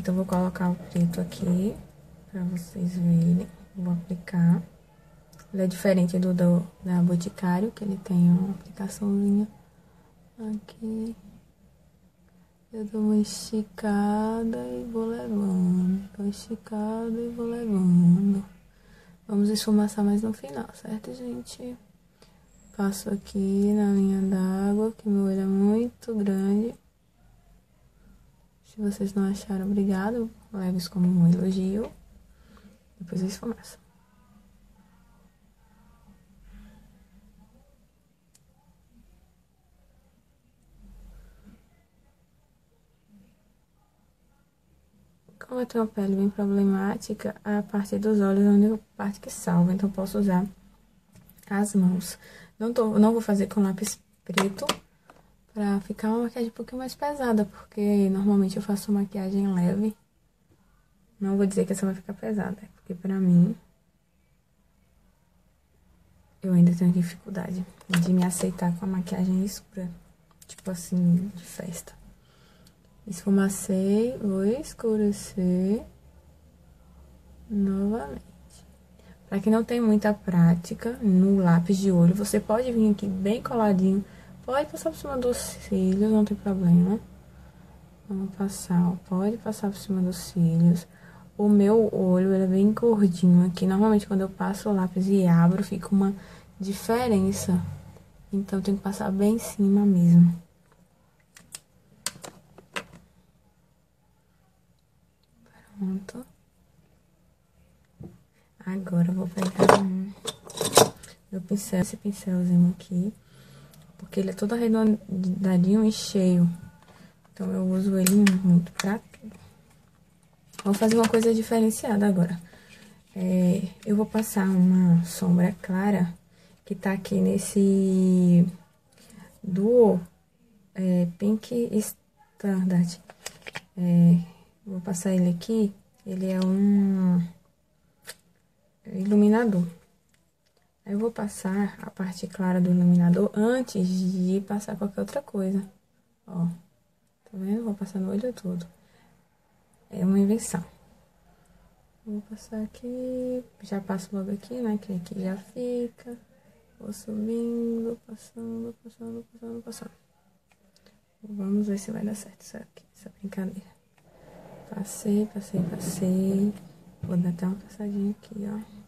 Então, vou colocar o preto aqui pra vocês verem. Vou aplicar. Ele é diferente do, do da Boticário, que ele tem uma aplicaçãozinha aqui. Eu dou uma esticada e vou levando. Dou esticada e vou levando. Vamos esfumaçar mais no final, certo, gente? Passo aqui na linha d'água, que meu olho é muito grande. Se vocês não acharam, obrigado. Leve isso como um elogio. Depois eu esfumaço. Como eu tenho uma pele bem problemática, a parte dos olhos é a única parte que salva, então posso usar as mãos. Não, tô, não vou fazer com lápis preto pra ficar uma maquiagem um pouquinho mais pesada, porque normalmente eu faço maquiagem leve. Não vou dizer que essa vai ficar pesada, porque pra mim eu ainda tenho dificuldade de me aceitar com a maquiagem escura, tipo assim, de festa. Esfumacei, vou escurecer novamente. Para quem não tem muita prática no lápis de olho, você pode vir aqui bem coladinho. Pode passar por cima dos cílios, não tem problema. Vamos passar, ó, pode passar por cima dos cílios. O meu olho, ele é bem gordinho aqui. Normalmente, quando eu passo o lápis e abro, fica uma diferença. Então, tem que passar bem em cima mesmo. Pronto. Agora eu vou pegar um, meu pincel, esse pincelzinho aqui, porque ele é todo arredondadinho e cheio. Então eu uso ele muito pra tudo. Vou fazer uma coisa diferenciada agora. É, eu vou passar uma sombra clara que tá aqui nesse Duo é, Pink Standard. É, Vou passar ele aqui. Ele é um iluminador. Eu vou passar a parte clara do iluminador antes de passar qualquer outra coisa. Ó, tá vendo? Vou passar no olho todo. É uma invenção. Vou passar aqui, já passo logo aqui, né? Que aqui já fica. Vou subindo, passando, passando, passando, passando. Vamos ver se vai dar certo isso aqui, essa brincadeira. Passei, passei, passei. Vou dar até uma passadinha aqui, ó.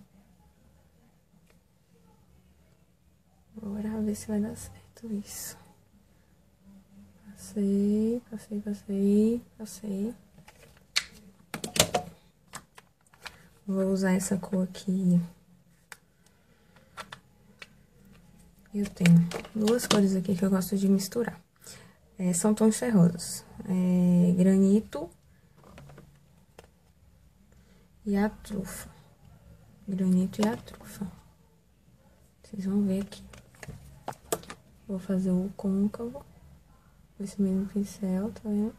Bora ver se vai dar certo isso. Passei, passei, passei, passei. Vou usar essa cor aqui. Eu tenho duas cores aqui que eu gosto de misturar. É, são tons ferrosos. É, granito e a trufa. Granito e a trufa. Vocês vão ver aqui. Vou fazer o côncavo com esse mesmo pincel, tá vendo?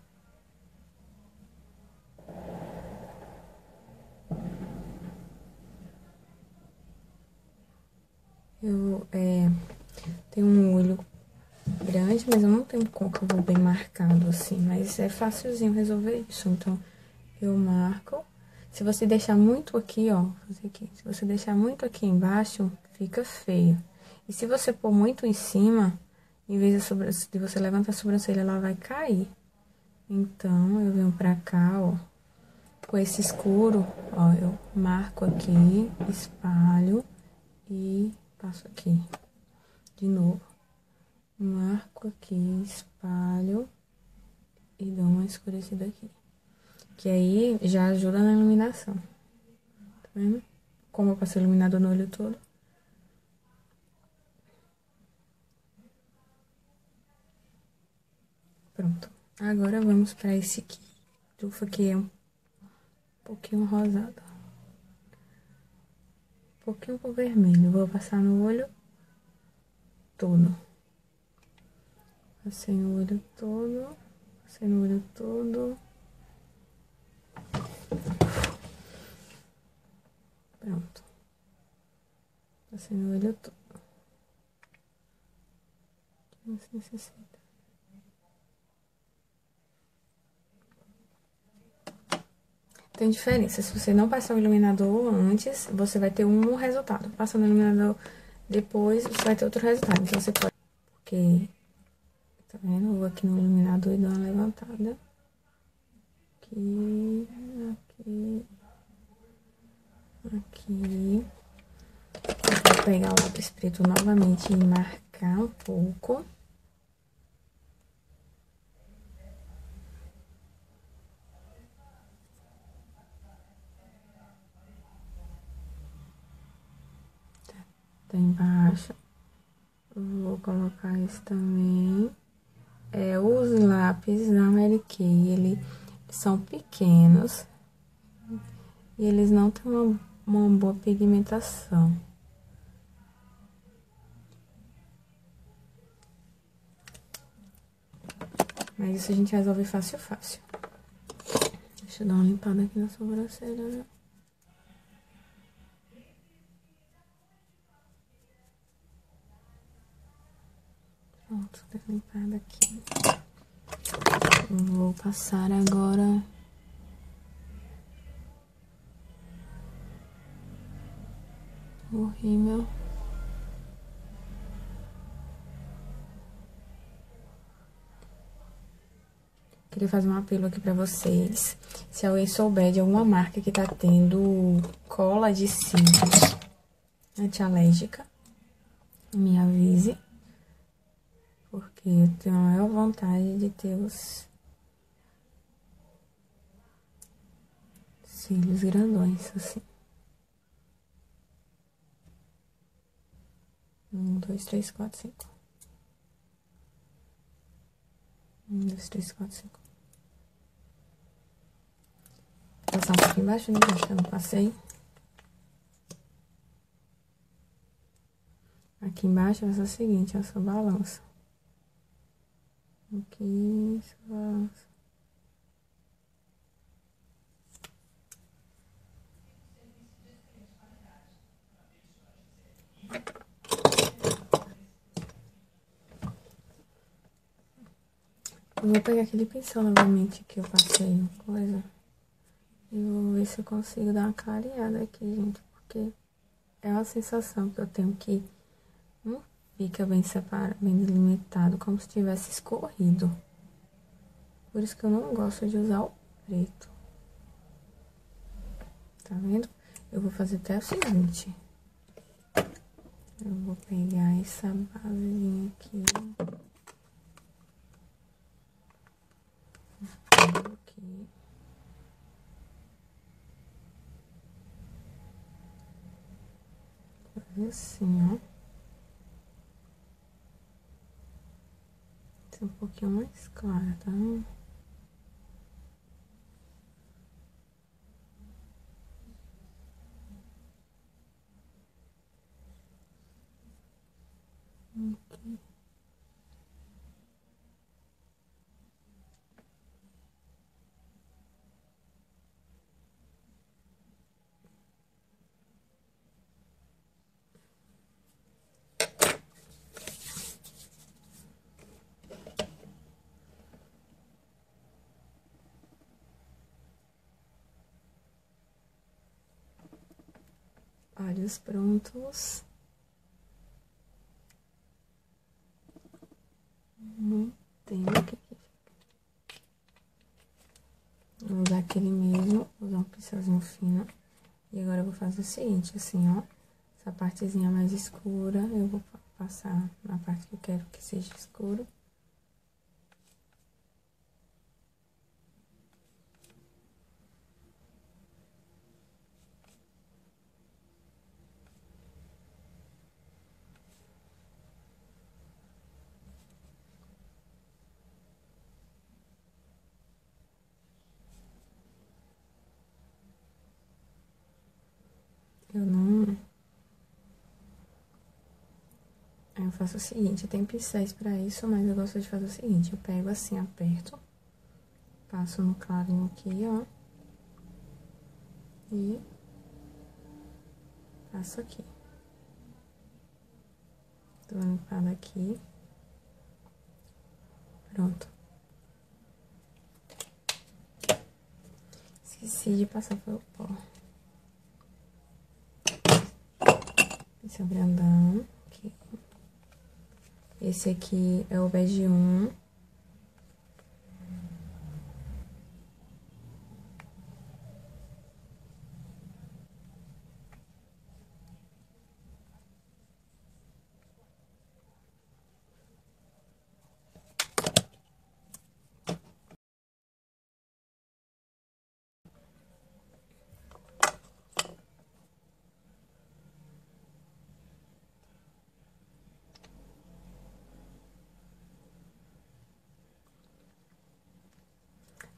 Eu é, tenho um olho grande, mas eu não tenho côncavo bem marcado assim. Mas é facilzinho resolver isso. Então, eu marco se você deixar muito aqui, ó, fazer aqui. Se você deixar muito aqui embaixo, fica feio. E se você pôr muito em cima, em vez de você levantar a sobrancelha, ela vai cair. Então, eu venho pra cá, ó, com esse escuro, ó, eu marco aqui, espalho e passo aqui. De novo. Marco aqui, espalho e dou uma escurecida aqui. Que aí já ajuda na iluminação. Tá vendo? Como eu passei iluminador no olho todo. Pronto. Agora vamos para esse aqui. Tufa que é um pouquinho rosado. Um pouquinho com vermelho. Vou passar no olho todo. Passei no olho todo. Passei no olho todo. Pronto. Passei no olho todo. 560. Tem diferença. Se você não passar o iluminador antes, você vai ter um resultado. Passando o iluminador depois, você vai ter outro resultado. Então, você pode... Porque... Tá vendo? Eu vou aqui no iluminador e dou uma levantada. Aqui... Aqui... Aqui... Vou pegar o lápis preto novamente e marcar um pouco. Tá embaixo. Vou colocar esse também. É, os lápis da Mary Kay, ele, eles são pequenos. E eles não têm uma, uma boa pigmentação. Mas isso a gente resolve fácil, fácil. Deixa eu dar uma limpada aqui na sobrancelha, né? Aqui. Vou passar agora... O rímel. Queria fazer um apelo aqui pra vocês. Se alguém souber de alguma marca que tá tendo cola de cílios antialérgica, me avise. Porque eu tenho a maior vontade de ter os cílios grandões, assim. Um, dois, três, quatro, cinco. Um, dois, três, quatro, cinco. Vou passar um pouquinho embaixo, né? Que eu não passei. Aqui embaixo ser o seguinte, a sua balança. Aqui, só... vou pegar aquele pincel novamente que eu passei coisa. E vou ver se eu consigo dar uma clareada aqui, gente. Porque é uma sensação que eu tenho que não fica bem separado, bem delimitado, como se tivesse escorrido. Por isso que eu não gosto de usar o preto. Tá vendo? Eu vou fazer até o seguinte. Eu vou pegar essa basezinha aqui. Aqui. Assim, ó. Um pouquinho mais clara, tá? Aqui. Prontos. Não tem aqui. Vou usar aquele mesmo, usar um pincelzinho fino. E agora eu vou fazer o seguinte, assim, ó. Essa partezinha mais escura, eu vou passar na parte que eu quero que seja escuro. Eu não... Aí eu faço o seguinte, eu tenho pincéis pra isso, mas eu gosto de fazer o seguinte, eu pego assim, aperto, passo no clarinho aqui, ó, e passo aqui. Dou uma limpada aqui. Pronto. Esqueci de passar pelo pó. Pincel grandão. Aqui. Esse aqui é o bege 1.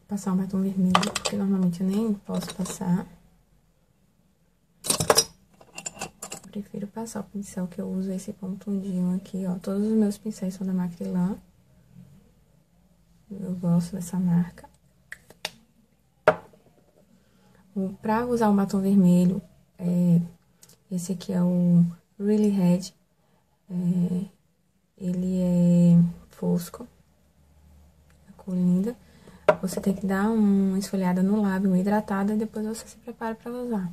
Passar um batom vermelho, porque normalmente eu nem posso passar. Prefiro passar o pincel que eu uso, esse pontudinho aqui, ó. Todos os meus pincéis são da Macrylan. Eu gosto dessa marca. Pra usar um batom vermelho, é, esse aqui é o Really Red. É, ele é fosco. A cor linda. Você tem que dar uma esfoliada no lábio, uma hidratada, e depois você se prepara para usar.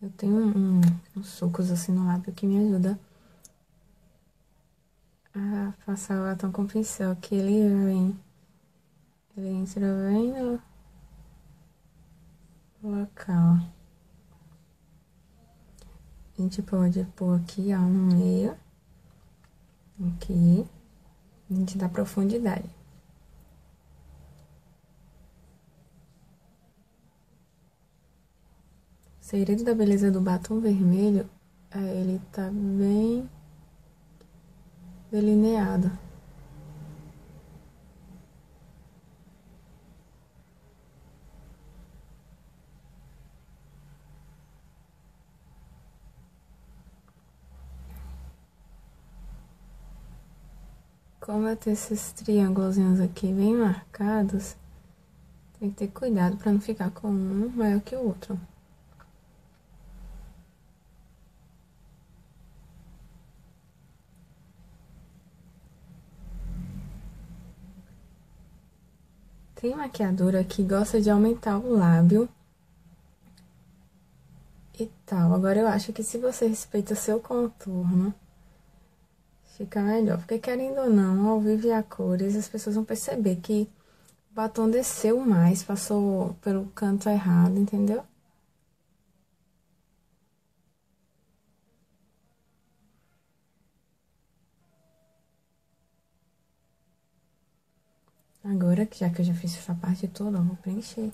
Eu tenho um, uns sucos assim no lábio que me ajuda a passar o batom com pincel, que ele vem, ele entra bem no local. A gente pode pôr aqui, ó, no meio. Aqui. A gente dá profundidade. O segredo da beleza do batom vermelho é ele tá bem delineado. Como eu tenho esses triângulos aqui bem marcados, tem que ter cuidado para não ficar com um maior que o outro. Tem maquiadora que gosta de aumentar o lábio e tal. Agora, eu acho que se você respeita seu contorno fica melhor. Porque querendo ou não, ao vivo e a cores, as pessoas vão perceber que o batom desceu mais, passou pelo canto errado, entendeu? Agora, já que eu já fiz essa parte toda, eu vou preencher.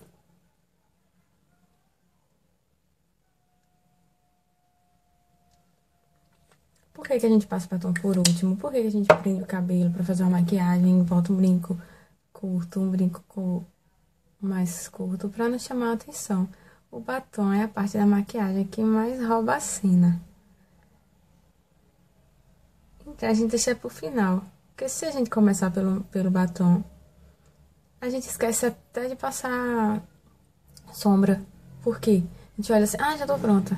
Por que, que a gente passa o batom por último? Por que, que a gente prende o cabelo pra fazer uma maquiagem, bota um brinco curto, um brinco mais curto, pra não chamar a atenção? O batom é a parte da maquiagem que mais rouba a cena. Então, a gente deixa pro final. Porque se a gente começar pelo, pelo batom, a gente esquece até de passar sombra. Por quê? A gente olha assim, ah, já tô pronta.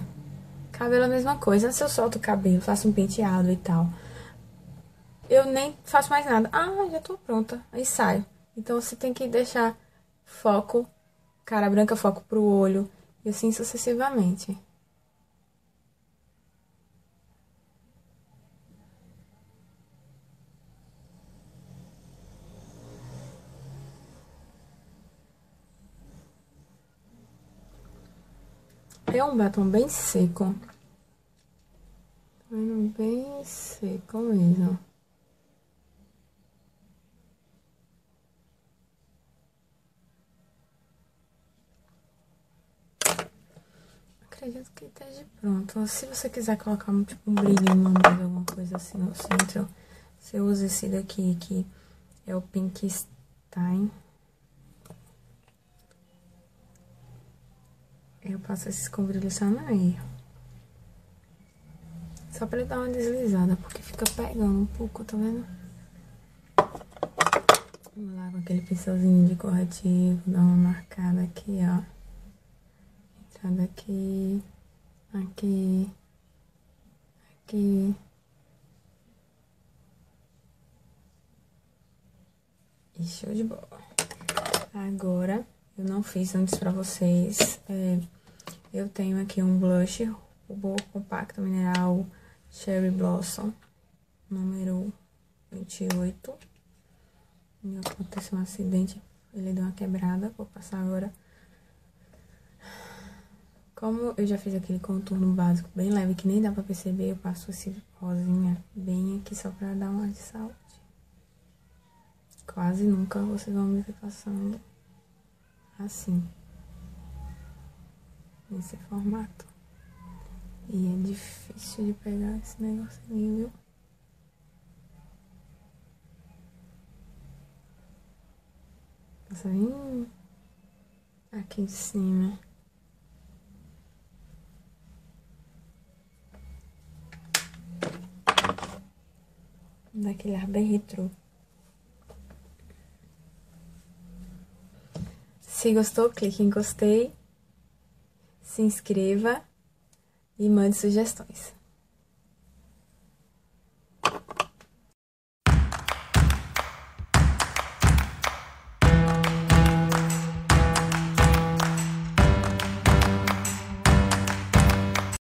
Cabelo é a mesma coisa. Se eu solto o cabelo, faço um penteado e tal. Eu nem faço mais nada. Ah, já tô pronta. Aí saio. Então você tem que deixar foco, cara branca, foco pro olho. E assim sucessivamente. É um batom bem seco. Bem seco mesmo. Acredito que esteja pronto. Se você quiser colocar um, tipo, um brilho, alguma coisa assim no centro, você usa esse daqui, que é o Pink Stein. Passo esses com brilho só meio. Só pra ele dar uma deslizada, porque fica pegando um pouco, tá vendo? Vamos lá com aquele pincelzinho de corretivo, dar uma marcada aqui, ó. Entrada aqui, aqui, Que... E show de bola. Agora, eu não fiz antes pra vocês. É, eu tenho aqui um blush, o Boa Compacto Mineral Cherry Blossom, número 28. E aconteceu um acidente, ele deu uma quebrada, vou passar agora. Como eu já fiz aquele contorno básico bem leve, que nem dá pra perceber, eu passo esse rosinha bem aqui só pra dar uma de saúde. Quase nunca vocês vão me ver passando assim. Nesse formato. E é difícil de pegar esse negocinho, viu? Passa bem aqui em cima. Daquele ar bem retrô. Se gostou, clique em gostei, se inscreva e mande sugestões.